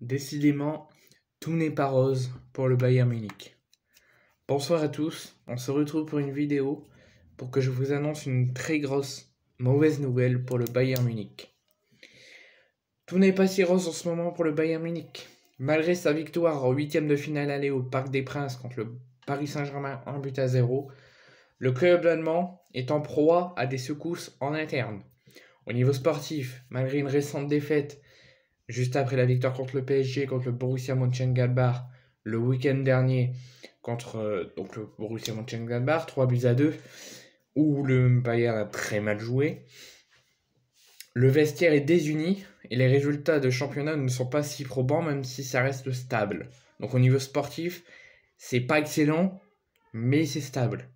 Décidément, tout n'est pas rose pour le Bayern Munich. Bonsoir à tous, on se retrouve pour une vidéo pour que je vous annonce une très grosse mauvaise nouvelle pour le Bayern Munich. Tout n'est pas si rose en ce moment pour le Bayern Munich. Malgré sa victoire en huitième de finale aller au Parc des Princes contre le Paris Saint-Germain en but à zéro, le club allemand est en proie à des secousses en interne. Au niveau sportif, malgré une récente défaite juste après la victoire contre le PSG, contre le Borussia Mönchengladbach, le week-end dernier, contre euh, le Borussia Mönchengladbach, 3 buts à 2, où le Bayern a très mal joué. Le vestiaire est désuni et les résultats de championnat ne sont pas si probants, même si ça reste stable. Donc au niveau sportif, c'est pas excellent, mais c'est stable.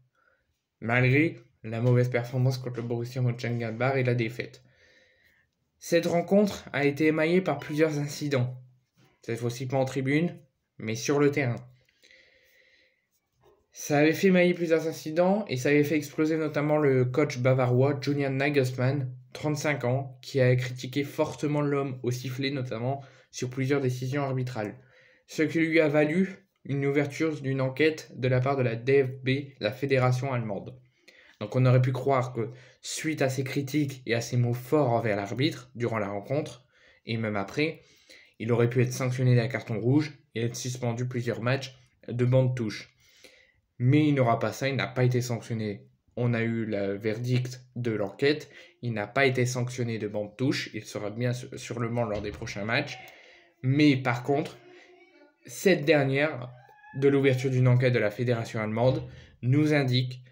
Malgré la mauvaise performance contre le Borussia Mönchengladbach et la défaite. Cette rencontre a été émaillée par plusieurs incidents, cette fois-ci pas en tribune, mais sur le terrain. Ça avait fait émailler plusieurs incidents et ça avait fait exploser notamment le coach bavarois Julian Nagelsmann, 35 ans, qui a critiqué fortement l'homme au sifflet notamment sur plusieurs décisions arbitrales. Ce qui lui a valu une ouverture d'une enquête de la part de la DFB, la fédération allemande. Donc on aurait pu croire que suite à ces critiques et à ces mots forts envers l'arbitre durant la rencontre, et même après, il aurait pu être sanctionné d'un carton rouge et être suspendu plusieurs matchs de bande touche. Mais il n'aura pas ça, il n'a pas été sanctionné. On a eu le verdict de l'enquête, il n'a pas été sanctionné de bande touche, il sera bien sur lors des prochains matchs. Mais par contre, cette dernière, de l'ouverture d'une enquête de la fédération allemande, nous indique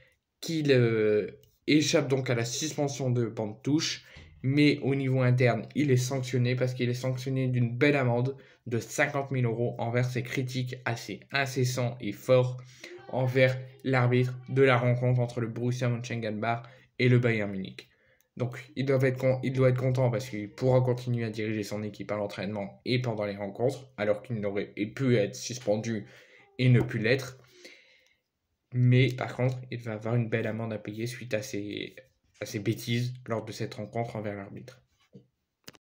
qu'il euh, échappe donc à la suspension de bande touche, mais au niveau interne, il est sanctionné parce qu'il est sanctionné d'une belle amende de 50 000 euros envers ses critiques assez incessants et forts envers l'arbitre de la rencontre entre le Borussia Mönchengladbach et le Bayern Munich. Donc il doit, être il doit être content parce qu'il pourra continuer à diriger son équipe à l'entraînement et pendant les rencontres, alors qu'il n'aurait pu être suspendu et ne plus l'être. Mais par contre, il va avoir une belle amende à payer suite à ses, à ses bêtises lors de cette rencontre envers l'arbitre.